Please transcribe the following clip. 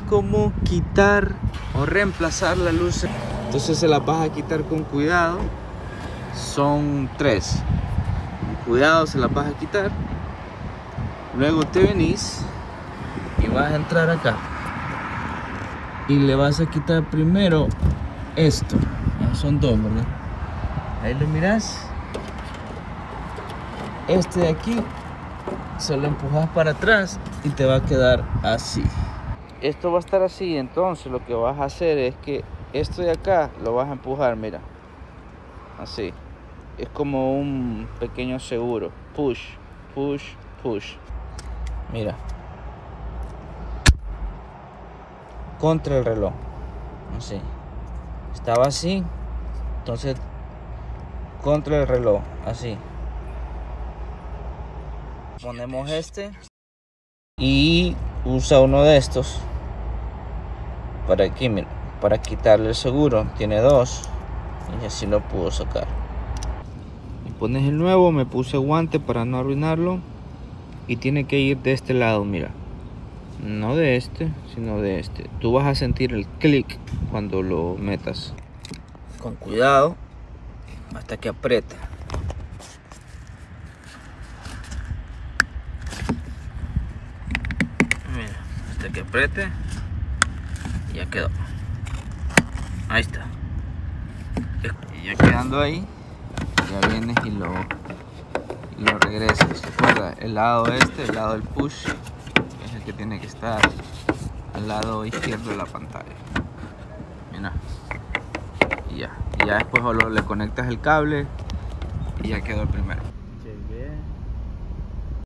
cómo quitar o reemplazar la luz. Entonces se las vas a quitar con cuidado. Son tres. Con cuidado se las vas a quitar. Luego te venís y vas a entrar acá. Y le vas a quitar primero esto. Son dos verdad ahí lo miras este de aquí se lo empujas para atrás y te va a quedar así esto va a estar así entonces lo que vas a hacer es que esto de acá lo vas a empujar mira así. Es como un pequeño seguro. Push push push. Mira. Contra el reloj. Así. Estaba así. Entonces contra el reloj. Así. Ponemos este. Y usa uno de estos para aquí mira, para quitarle el seguro tiene dos. Y así lo puedo sacar. Y pones el nuevo me puse guante para no arruinarlo. Y tiene que ir de este lado mira. No de este sino de este. Tú vas a sentir el clic cuando lo metas. Con cuidado hasta que aprieta mira hasta que apriete ya quedó. Ahí está. Y ya quedando ahí ya vienes y lo lo regresas. El lado este el lado del push es el que tiene que estar al lado izquierdo de la pantalla. Mira. Y ya. Y ya después solo le conectas el cable y ya quedó el primero